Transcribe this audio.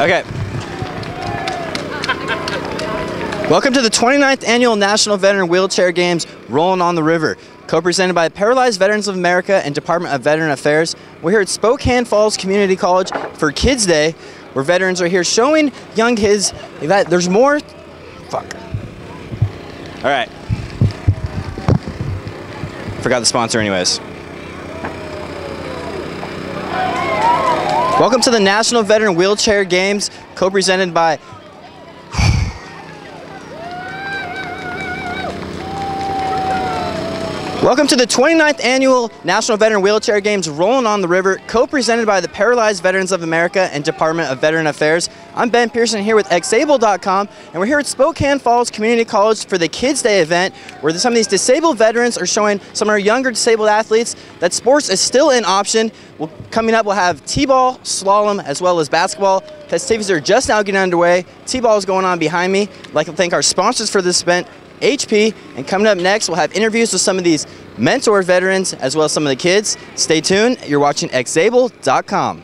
Okay. Welcome to the 29th Annual National Veteran Wheelchair Games Rolling on the River, co-presented by Paralyzed Veterans of America and Department of Veteran Affairs. We're here at Spokane Falls Community College for Kids Day, where veterans are here showing young kids that there's more. Fuck. All right. Forgot the sponsor anyways. Welcome to the National Veteran Wheelchair Games, co-presented by Welcome to the 29th Annual National Veteran Wheelchair Games Rolling on the River, co-presented by the Paralyzed Veterans of America and Department of Veteran Affairs. I'm Ben Pearson here with Xable.com, and we're here at Spokane Falls Community College for the Kids Day event, where some of these disabled veterans are showing some of our younger disabled athletes that sports is still an option. We'll, coming up, we'll have T-ball, slalom, as well as basketball. Festivities are just now getting underway. T-ball is going on behind me. I'd like to thank our sponsors for this event, HP. And coming up next, we'll have interviews with some of these mentor veterans as well as some of the kids. Stay tuned. You're watching Xable.com.